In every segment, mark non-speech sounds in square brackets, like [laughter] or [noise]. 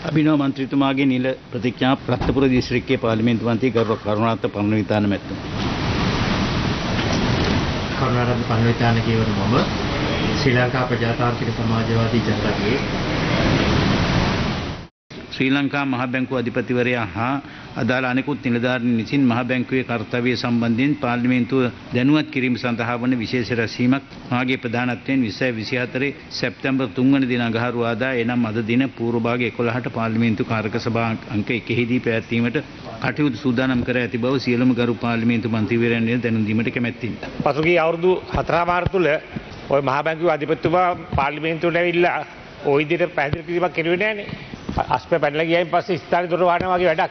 අභිනව මන්ත්‍රීතුමාගේ නිල ප්‍රතිඥා රත්නපුර දිස්ත්‍රික්කයේ පාර්ලිමේන්තු මන්ත්‍රී ගරු කරුණාරත්න පරණවිතාන මැතිතුමා. කරුණාරත්න පරණවිතාන කියවන මම ශ්‍රී ලංකා ප්‍රජාතාන්ත්‍රික සමාජවාදී ජනතාවගේ ශ්‍රී ලංකා මහ බැංකුව අධිපතිවරයා හා අදාළ අනෙකුත් නිලධාරීන් විසින් මහ බැංකුවේ කර්තව්‍ය සම්බන්ධයෙන් පාර්ලිමේන්තුව දැනුවත් කිරීම සඳහා වන විශේෂ රැස්වීමක් මාගේ ප්‍රධානත්වයෙන් 2024 සැප්තැම්බර් 3 වන දින අඟහරුවාදා එනම් අද දින පූර්ව භාග 11ට පාර්ලිමේන්තු කාරක සභා අංක 1 හිදී පැවැත්වීමට කටයුතු සූදානම් කර ඇති බව සියලුම ගරු පාර්ලිමේන්තු මන්ත්‍රීවරයන් දැනුම් දීමට කැමැත්තිමි. පසුගිය අවුරුදු හතරමාර තුළ ඔය මහ බැංකුවේ අධිපතිතුමා පාර්ලිමේන්තුවට ඇවිල්ලා ওই විදිහට පැහැදිලි කිරීමක් කෙරුවේ නෑනේ. අස්පේ පැනලා ගියයින් පස්සේ ස්ථාන දොර වහනවා වගේ වැඩක්.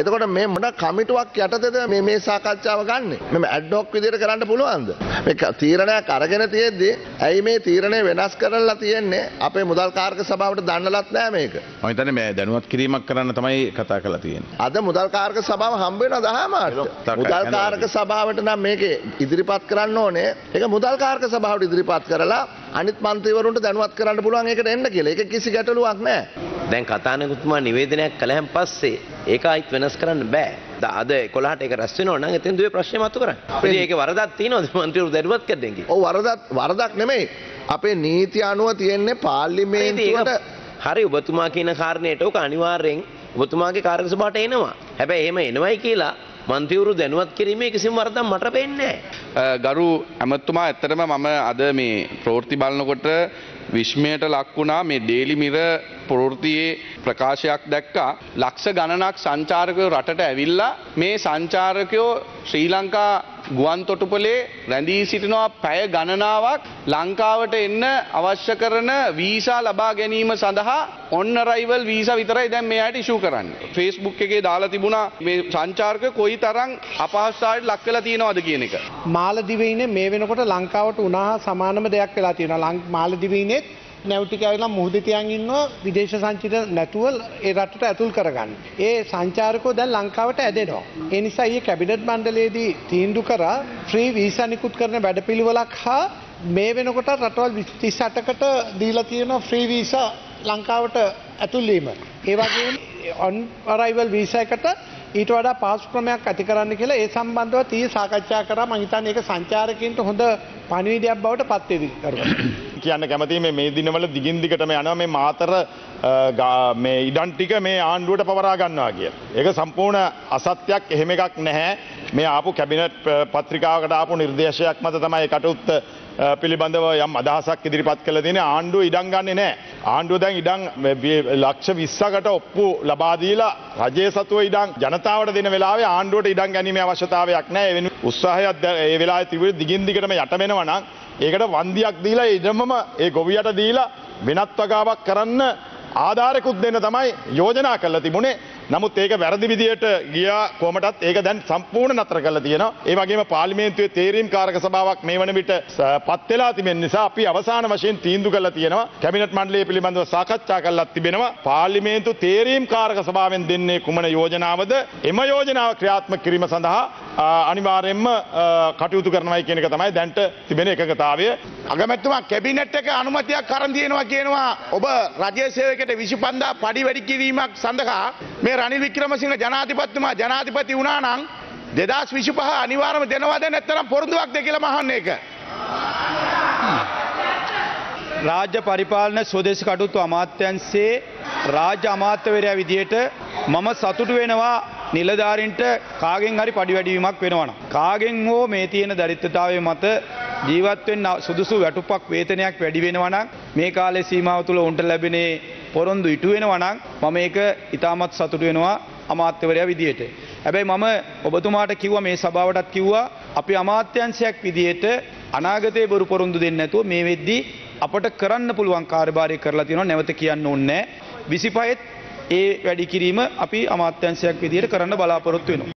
එතකොට මේ මොන කමිටුවක් යටතේද මේ මේ සාකච්ඡාව ගන්නෙ? මෙම ඇඩ්හොක් විදිහට කරන්න පුළුවන්ද? මේ තීරණයක් අරගෙන තියෙද්දි ඇයි මේ තීරණය වෙනස් කරලා තියෙන්නේ? අපේ මුදල් කාරක සභාවට දන්නලත් නෑ මේක. මම හිතන්නේ මේ දැනුවත් කිරීමක් කරන්න තමයි කතා කරලා තියෙන්නේ. අද මුදල් කාරක සභාව හම්බ වෙනවා දහමාට. තාක- මුදල් කාරක සභාවට නම් මේක ඉදිරිපත් කරන්න ඕනේ. ඒක මුදල් කාරක සභාවට ඉදිරිපත් කරලා අනිත් මන්ත්‍රීවරුන්ට දැනුවත් කරන්න පුළුවන් ඒකට එන්න කියලා. ඒක කිසි ගැටලුවක් නෑ. දැන් කතානකුතුමා නිවේදනයක් කළහැන් පස්සේ ඒක අයිත් වෙනස් කරන්න බෑ. ද- අද 11ට ඒක රැස් වෙනවා නම් එතෙන් දුවේ ප්‍රශ්නේ මතු කරන්න. ඉතින් ඒකේ වරදක් තියෙනවද [laughs] මන්ත්‍රීවරු දැනුවත් කරන්න කි. ඔව් වරදක් වරදක් නෙමෙයි. අපේ නීති අනුව තියෙන්නේ පාර්ලිමේන්තුවට හරි ඔබතුමා කියන කාරණයට ඕක අනිවාර්යෙන් ඔබතුමාගේ කාර්ය සභාවට එනවා. හැබැයි එහෙම එනවයි කියලා මන්ත්‍රීවරු දැනුවත් කිරීමේ කිසිම වරදක් මට පේන්නේ. ගරු ඇමත්තුමා ඇත්තටම මම අද මේ ප්‍රවෘත්ති බලනකොට විශ්මයට ලක් වුණා මේ ඩේලි මිර ප්‍රවෘතියේ ප්‍රකාශයක් දැක්කා ලක්ෂ ගණනක් සංචාරකයෝ රටට ඇවිල්ලා මේ සංචාරකයෝ ශ්‍රී ලංකා ගුවන් තොටුපලේ රැඳී සිටිනවා පැය ගණනාවක් ලංකාවට එන්න අවශ්‍ය කරන වීසා ලබා ගැනීම සඳහා ඔන්න රයිවල් වීසා විතරයි දැන් මෙයාට ඉෂු කරන්න. ෆේස්බුක් එකේ දාලා තිබුණා මේ සංචාරක කොයි තරම් අපහසුතාවයට ලක් වෙලා තියෙනවද කියන එක. මාලදිවයිනේ මේ වෙනකොට ලංකාවට උනා සමානම දෙයක් වෙලා තියෙනවා. ලං- මාලදිවයිනේත් නැව්ටික ඇවිල්ලා මුහුදේ තියන් ඉන්නවා විදේශ සංචිත නැතුව ඒ රටට ඇතුල් කරගන්න. ඒ සංචාරකෝ දැන් ලංකාවට ඇදෙනවා. ඒ නිසා ඊයේ කැබිනට් මණ්ඩලයේදී තීන්දුව කරා ෆ්‍රී වීසා නිකුත් කරන වැඩපිළිවෙලක් හා මේ වෙනකොට රටවල් 38කට දීලා තියෙනවා ෆ්‍රී වීසා ලංකාවට ඇතුල්වීම. ඒ වගේම ඔන් අරයිවල් වීසා එකට ඊට වඩා පාසු ක්‍රමයක් ඇති කරන්න කියලා ඒ සම්බන්ධව තීය සාකච්ඡා කරා මං හිතන්නේ ඒක සංචාරකයන්ට හොඳ පණිවිඩයක් බවට පත් වේවි කරුවා. [coughs] කියන්න කැමති මේ මේ දිනවල දිගින් දිගටම යනවා මේ මාතර අ, ගා- මේ ඉඩම් ටික මේ ආණ්ඩුවට පවරා ගන්නවා කිය. ඒක සම්පූර්ණ අසත්‍යයක් එහෙම එකක් නැහැ. මේ ආපු කැබිනට් අ, පත්‍රිකාවකට ආපු නිර්දේශයක් මත තමයි ඒ කටයුත්ත අ, පිළිබඳව යම් අදහසක් ඉදිරිපත් කළ තියෙන්නේ ආණ්ඩුව ඉඩම් ගන්නෙ නැහැ. ආණ්ඩුව දැන් ඉඩම් වි- ලක්ෂ 20කට ඔප්පු ලබා දීලා රජයේ සතුව ඉඩම් ජනතාවට දෙන වෙලාවේ ආණ්ඩුවට ඉඩම් ගැනීමේ අවශ්‍යතාවයක් නැහැ. ඒ වෙන උත්සාහයක් දැ- ඒ වෙලාවේ තිබුණේ දිගින් දිගටම යට වෙනවා නම් ඒකට වන්දියක් දීලා ඉඩමම ඒ ගොවියට දීලා වෙනත් වගාවක් කරන්න ආධාරකුත් දෙන්න තමයි යෝජනා කරලා තිබුණේ. නමුත් ඒක වැරදි විදියට ගියා කොමටත් ඒක දැන් සම්පූර්ණ නතර කරලා තියෙනවා. ඒ වගේම පාර්ලිමේන්තුවේ තේරීම් කාරක සභාවක් මේ වන විට ස- පත් වෙලා තිබෙන නිසා අපි අවසාන වශයෙන් තීන්දුව කරලා තියෙනවා. කැබිනට් මණ්ඩලය පිළිබඳව සාකච්ඡා කරලා තිබෙනවා. පාර්ලිමේන්තු තේරීම් කාරක සභාවෙන් දෙන්නේ කුමන යෝජනාවද? එම යෝජනාව ක්‍රියාත්මක කිරීම සඳහා ආ, කටයුතු කරනවයි කියන එක තමයි දැන්ට තිබෙන එකගතාවය. අගමැතුමා කැබිනට් එක අනුමතියක් කරන් තියෙනවා කියනවා ඔබ රජයේ සේවකයට 25 පඩි වැඩි කිරීමක් සඳහා මේ රනිල් වික්‍රමසිංහ ජනාධිපතිතුමා ජනාධිපති වුණා නම් 2025 අනිවාර්යයෙන්ම දෙනවද නැත්නම් පොරොන්දුවක්ද කියලා මහන්නේ ඒක. රාජ්‍ය පරිපාලන ස්වදේශ කටයුතු අමාත්‍යංශයේ රාජ්‍ය අමාත්‍යවරයා විදියට මම සතුටු වෙනවා නිලධාරීන්ට කාගෙන් හරි පඩි වැඩිවීමක් වෙනවනම්. කාගෙන් හෝ මේ තියෙන දරිද්‍රතාවය මත ජීවත් වෙන්න සුදුසු වැටුපක් වේතනයක් වැඩි වෙනවා නම් මේ කාලේ සීමාව තුළ උන්ට ලැබෙනේ පොරොන්දු ඉටු වෙනවා නම් මම ඒක ඉතාමත් සතුටු වෙනවා අමාත්‍යවරයා විදියට. හැබැයි මම ඔබතුමාට කිව්වා මේ සභාවටත් කිව්වා අපි අමාත්‍යංශයක් විදියට අනාගතයේ බොරු පොරොන්දු දෙන්නේ නැතුව මේ වෙද්දී අපට කරන්න පුළුවන් කාර්යභාරය කරලා තියෙනවා නැවත කියන්න ඕනේ නැහැ. 25ත් ඒ වැඩි කිරීම අපි අමාත්‍යංශයක් විදියට කරන්න බලාපොරොත්තු වෙනවා.